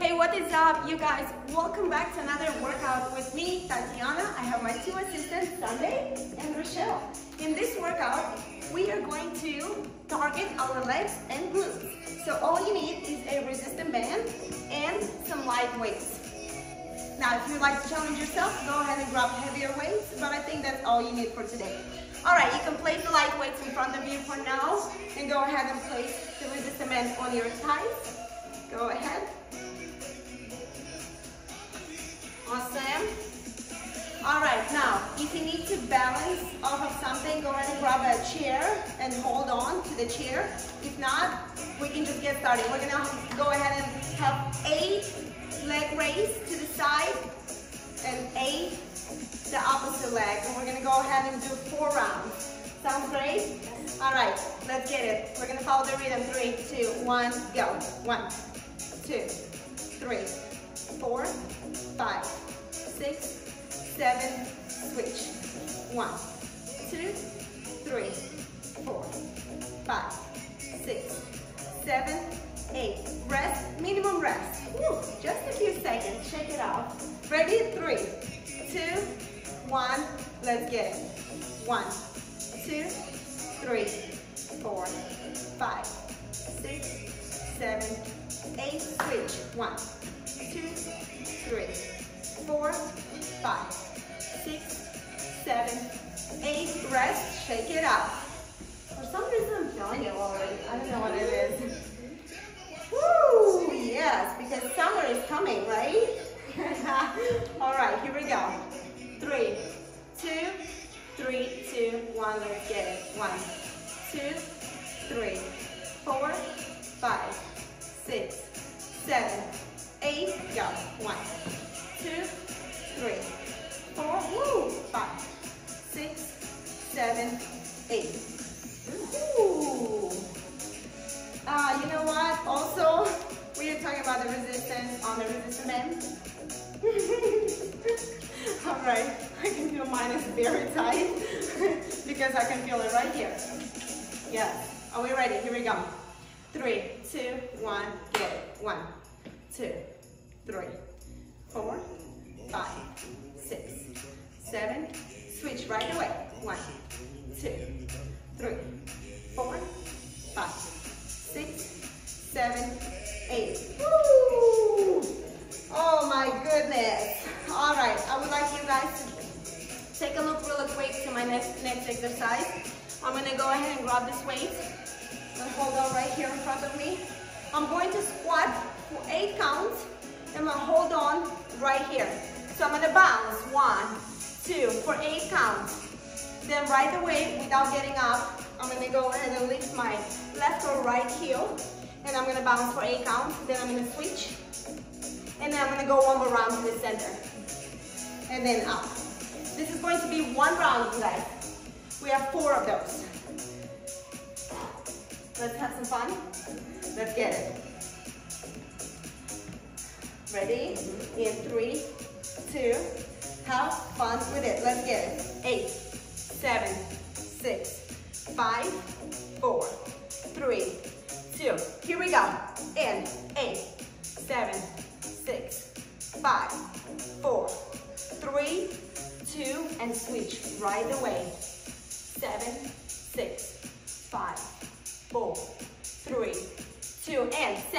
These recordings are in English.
Hey, what is up, you guys? Welcome back to another workout with me, Tatiana. I have my two assistants, Sunday and Rochelle. In this workout, we are going to target our legs and glutes. So all you need is a resistant band and some light weights. Now, if you'd like to challenge yourself, go ahead and grab heavier weights, but I think that's all you need for today. All right, you can place the light weights in front of you for now, and go ahead and place the resistant band on your thighs. Go ahead. Awesome. All right, now, if you need to balance off of something, go ahead and grab a chair and hold on to the chair. If not, we can just get started. We're gonna go ahead and have eight leg raise to the side and eight the opposite leg. And we're gonna go ahead and do four rounds. Sounds great? All right, let's get it. We're gonna follow the rhythm. Three, two, one, go. One, two, three, four, five, six, seven, switch. One, two, three, four, five, six, seven, eight. Rest, minimum rest. Woo, just a few seconds, shake it out. Ready? Three, two, one, let's get it. One, two, three, four, five, six, seven, eight, switch. One, two, three, four, five, six, seven, eight. Rest, shake it out. For some reason, I'm feeling it already. I don't know what it is. Woo, yes, because summer is coming, right? All right, here we go. Three, two, three, two, one. Let's get it. One, two, three, four, six, seven, eight. Go. One, two, three, four, woo, five, six, seven, eight. Ooh. Uh, you know what? Also, we are talking about the resistance on the resistance band. All right, I can feel mine is very tight because I can feel it right here. Yes, are we ready? Here we go. Three, two, one, get it. One, two, three, four, five, six, seven, switch right away. One, two, three, four, five, six, seven, eight. Woo! Oh my goodness. All right, I would like you guys to take a look real quick to my next, next exercise. I'm gonna go ahead and grab this weight I'm going to squat for eight counts. And I'm gonna hold on right here. So I'm gonna bounce, one, two, for eight counts. Then right away, without getting up, I'm gonna go ahead and lift my left or right heel. And I'm gonna bounce for eight counts. Then I'm gonna switch. And then I'm gonna go one more round to the center. And then up. This is going to be one round, you guys. We have four of those. Let's have some fun. Let's get it. Ready? Mm-hmm. In three, two, have fun with it. Let's get it. Eight, seven, six, five, four, three, two. Here we go. In eight, seven, six, five, four, three, two, and switch right away. Seven, six, five, four,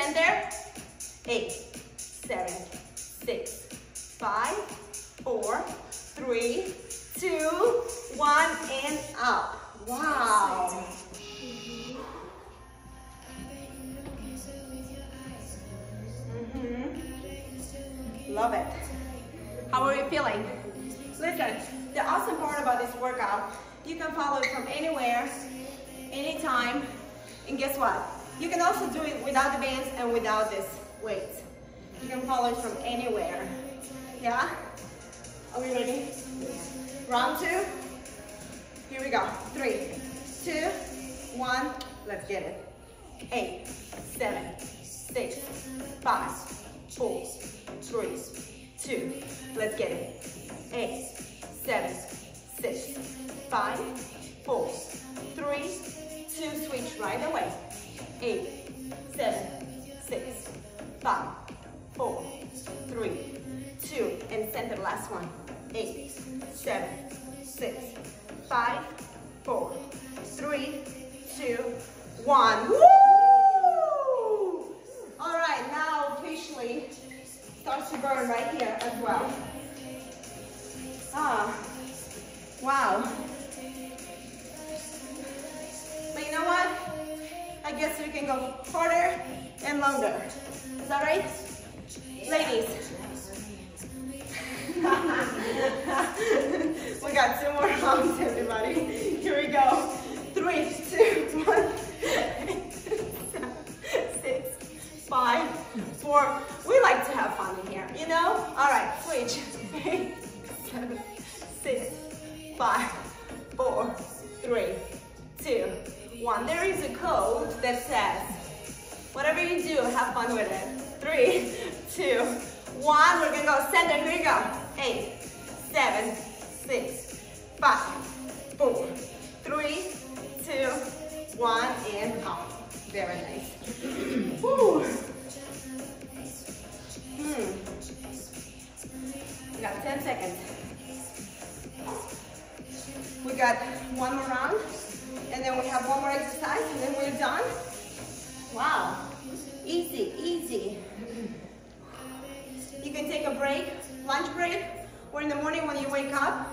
10 there. Eight, seven, six, five, four, three, two, one, and up. Wow. Mm-hmm. Love it. How are you feeling? Listen, the awesome part about this workout, you can follow it from anywhere, anytime, and guess what? You can also do it without the bands and without this weight. You can follow it from anywhere. Yeah? Are we ready? Round two. Here we go. Three, two, one. Let's get it. Eight, seven, six, five, four, three, two. Let's get it. Eight, seven, six, five, four, three, two. Switch right away. Eight, seven, six, five, four, Last one. Eight, seven, six, five, four, three, two, one. Woo! All right, now officially starts to burn right here as well. Ah, wow. But you know what? I guess we can go harder and longer. Is that right? Ladies. we got two more rounds, everybody. Here we go. Three, two, one. Six, five, four. We like to have fun in here, you know? Says, whatever you do, have fun with it. Three, two, one. We're gonna go center. Here we go. Eight, seven, six, five, four, three, two, one, and up. Very nice. Woo. Hmm. We got 10 seconds. We got one more round, and then we have one more exercise, and then we're done. Wow. Easy, easy. You can take a break, lunch break, or in the morning when you wake up.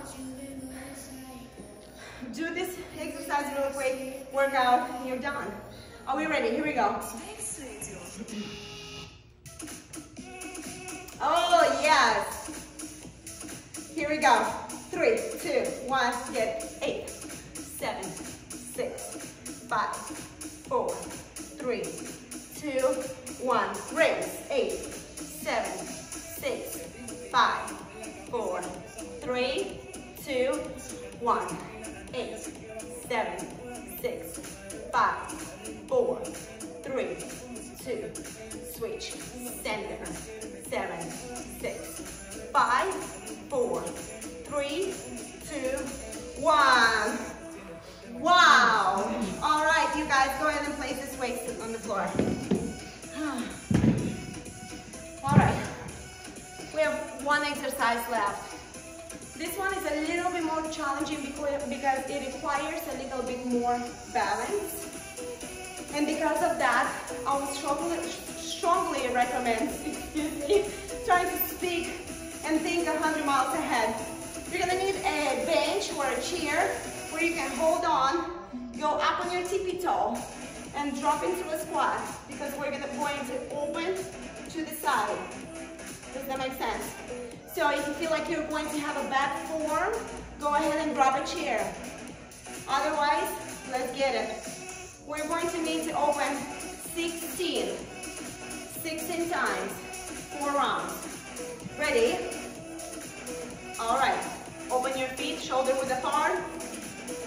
Do this exercise real quick, workout, and you're done. Are we ready? Here we go. Oh, yes. Here we go. Three, two, one, get eight, seven, five, four, three, two, one. Raise. Left. This one is a little bit more challenging because, because it requires a little bit more balance. And because of that, I would strongly, strongly recommend, excuse me, trying to speak and think 100 miles ahead. You're gonna need a bench or a chair where you can hold on, go up on your tippy toe, and drop into a squat because we're gonna point it open to the side. Does that make sense? So if you feel like you're going to have a bad form, go ahead and grab a chair. Otherwise, let's get it. We're going to need to open 16. 16 times, four rounds. Ready? All right. Open your feet, shoulder width apart,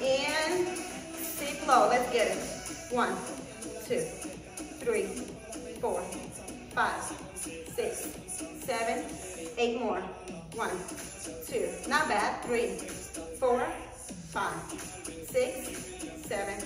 and sit low. Let's get it. One, two, three, four, five, six, seven, eight more. One, two, not bad. Three, four, five, six, seven,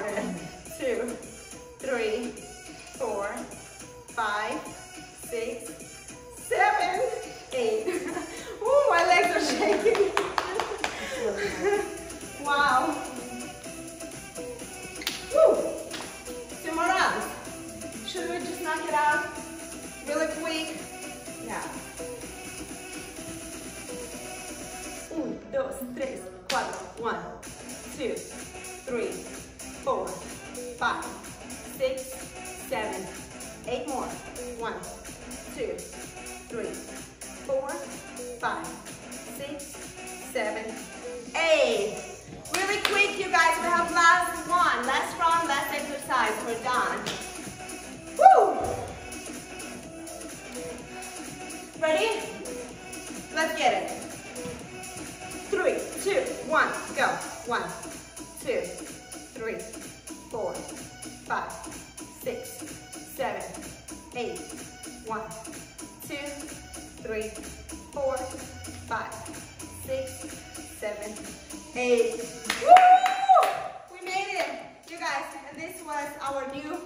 Slow four, five, six, seven, eight more. One, two, three, four, five, six, seven, eight. Really quick, you guys. We have last one, last round, last exercise. We're done. Woo! Ready? Let's get it. Six, seven, eight. Woo! We made it, you guys. And this was our new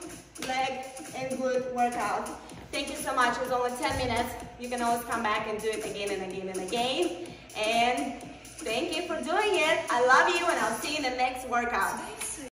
leg and glute workout. Thank you so much. It was only 10 minutes. You can always come back and do it again and again and again. And thank you for doing it. I love you and I'll see you in the next workout.